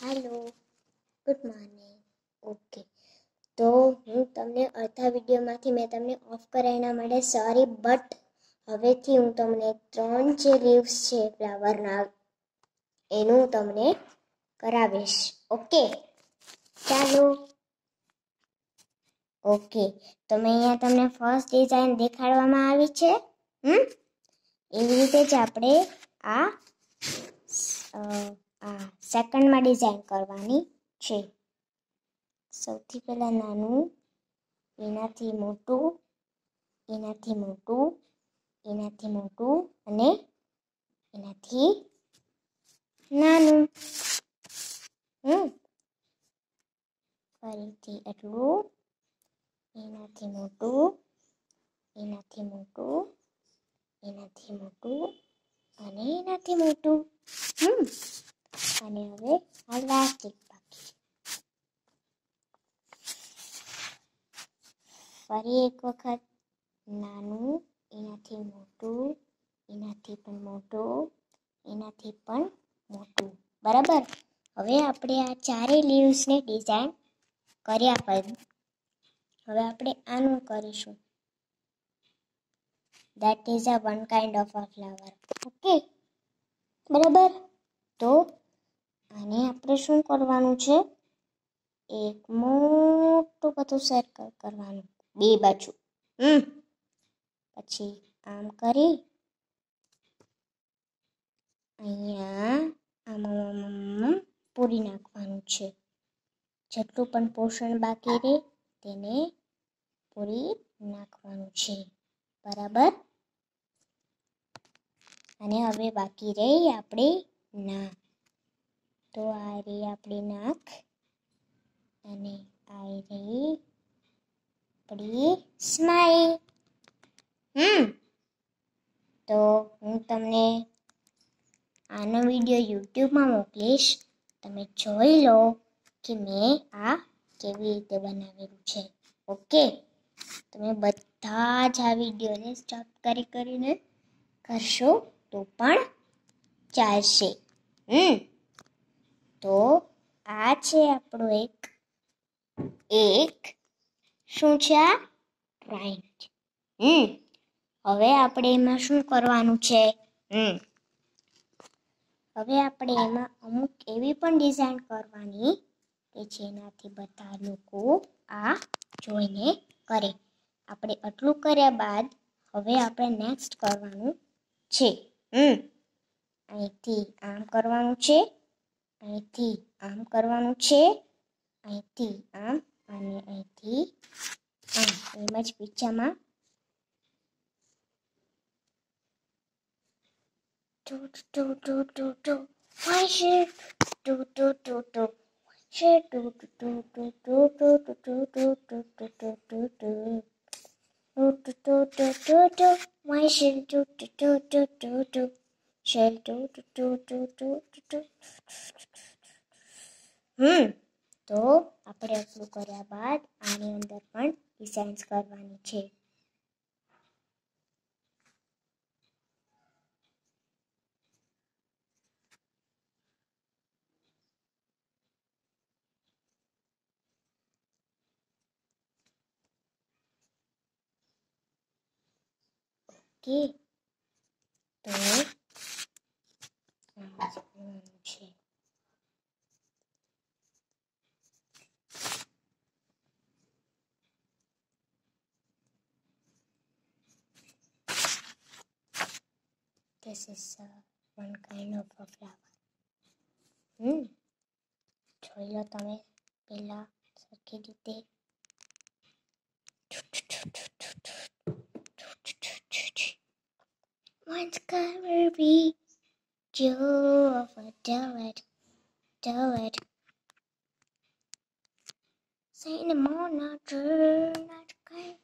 હાલો, good morning. Okay તો હું તમને અડધા વિડીયોમાંથી મેં તમને ઓફ કર્યા એના માટે સોરી બટ હવેથી હું તમને ત્રણ જે લીવ્સ છે ફ્લાવરના એનું તમને કરાવીશ. ઓકે ચાલો. ઓકે તો મેં અહીંયા તમને ફર્સ્ટ ડિઝાઇન દેખાડવામાં આવી છે. હમ? એવી રીતે જ આપણે આ આ સેકન્ડમાં ડિઝાઇન કરવાની છે. સૌથી પહેલાં નાનું, એનાથી મોટું એનાથી મોટું એનાથી મોટું અને એનાથી નાનું. હમ. ફરીથી એટલું એનાથી મોટું એનાથી મોટું એનાથી મોટું અને એનાથી મોટું. હમ. અને હવે લાસ્ટ એક બાકી ફરી એક વખત નાનું એનાથી મોટું એનાથી પણ મોટું એનાથી પણ મોટું બરાબર હવે આપણે આ ચારેય લીવ્સને ડિઝાઇન કર્યા પછી, હવે આપણે આનું કરીશું. That is a one kind of a flower okay બરાબર? તો આને આપણે શું કરવાનું છે? એક મોટું બધું સર્કલ કરવાનું, બે બાજુ. હમ. પછી આમ કરી, અહીંયા આમ પૂરી નાખવાનું છે. જેટલું પણ પોષણ બાકી રહે, તેને પૂરી નાખવાનું છે. બરાબર? અને હવે બાકી રહી આપણે નાક તો આ રહી આપણી નાક અને આ રહી આપણી સ્માઈલ. હમ. તો હું તમને આનો વીડિયો યુટ્યુબમાં મોકલીશ. તમે જોઈ લો કે મેં આ કેવી રીતે બનાવેલું છે. ઓકે? તમે બધા જ આ વિડીયોને સ્ટોપ કરી કરીને કરશો તો પણ ચાલશે. હમ. તો આ છે આપણો એક એક શું છે આ? Right hmm. હવે આપણે એમાં શું કરવાનું છે? હમ. હવે આપણે એમાં અમુક એવી પણ ડિઝાઇન કરવાની કે જેનાથી બધા લોકો આ જોઈને કરે. આપણે આટલું કર્યા બાદ હવે આપણે નેક્સ્ટ કરવાનું છે. હમ. અહીંથી આમ કરવાનું છે. અહીંથી આમ કરવાનું છે અહીંથી આમ અને અહીંથી આમ એમ જ પીછામાં My shoe, do do do do do do. Do do do do do do do. હમ તો આપણે આટલું કર્યા બાદ આની અંદર પણ ડિઝાઇન્સ કરવાની છે ઓકે તો આમ જ કરવાનું છે This is uh, one kind of a flower. હમ જોઈ લો તમે પહેલા સરખી રીતે Once could be do it, do it, do. Say in the morning, not true, not great.